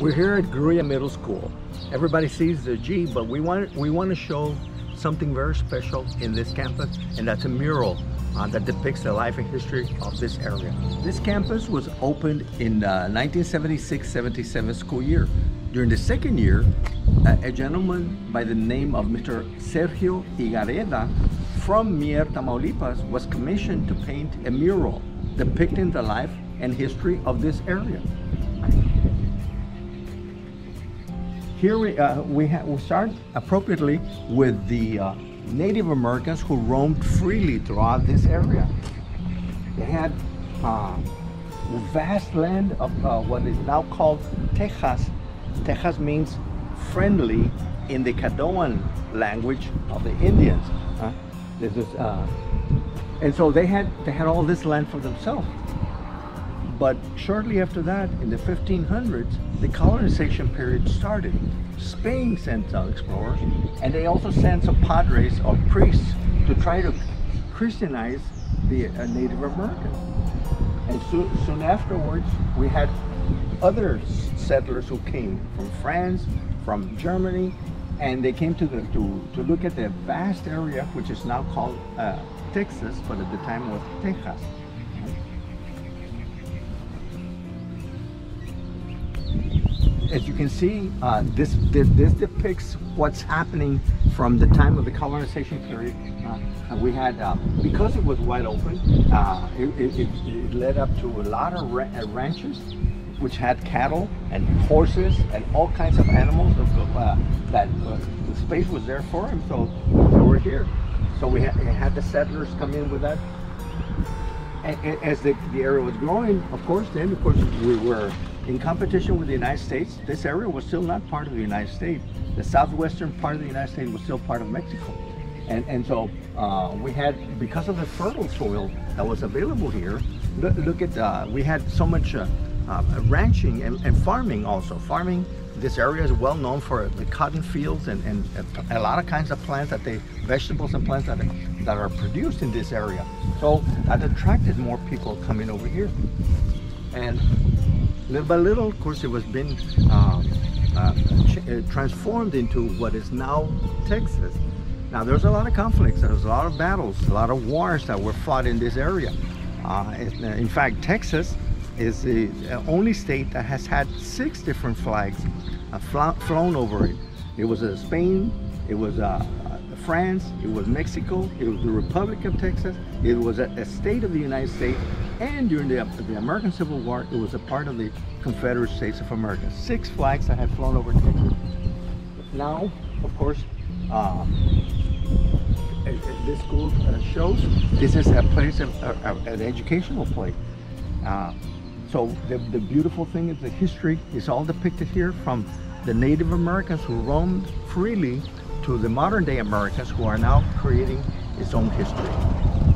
We're here at Grulla Middle School. Everybody sees the G, but we want we want to show something very special in this campus, and that's a mural uh, that depicts the life and history of this area. This campus was opened in uh, 1976-77 school year. During the second year, a, a gentleman by the name of Mr. Sergio Higareda from Mier, Tamaulipas was commissioned to paint a mural depicting the life and history of this area. Here we, uh, we, we start appropriately with the uh, Native Americans who roamed freely throughout this area. They had uh, vast land of uh, what is now called Tejas. Tejas means friendly in the Caddoan language of the Indians. This is, uh, and so they had they had all this land for themselves. But shortly after that, in the 1500s, the colonization period started. Spain sent some explorers, and they also sent some padres or priests to try to Christianize the uh, Native Americans. And so, soon afterwards, we had other settlers who came from France, from Germany, and they came to, the, to, to look at the vast area, which is now called uh, Texas, but at the time was Tejas. As you can see, uh, this, this, depicts what's happening from the time of the colonization period. Uh, we had, uh, because it was wide open, uh, it, it, it, led up to a lot of ra uh, ranches which had cattle and horses and all kinds of animals uh, that the space was there for them. So, so we're here. So we had, had the settlers come in with that. As the, the area was growing, of course, then of course we were in competition with the United States, this area was still not part of the United States. The southwestern part of the United States was still part of Mexico. And, and so uh, we had, because of the fertile soil that was available here, look, look at, uh, we had so much uh, uh, ranching and, and, farming also. Farming, this area is well known for the cotton fields and, and a lot of kinds of plants that they, vegetables and plants that, that are produced in this area. So that attracted more people coming over here. And little by little, of course, it was been uh, uh, uh, transformed into what is now Texas. Now, there's a lot of conflicts, there's a lot of battles, a lot of wars that were fought in this area. Uh, in fact, Texas is the only state that has had six different flags uh, flown over it. It was uh, Spain, it was France, it was Mexico, it was the Republic of Texas, it was a, a state of the United States, and during the, the, American Civil War, it was a part of the Confederate States of America. Six flags that had flown over Texas. Now, of course, uh, this school uh, shows this is a place, of, uh, an educational place. Uh, so the, the beautiful thing is the history is all depicted here from the Native Americans who roamed freely to the modern day Americans who are now creating its own history.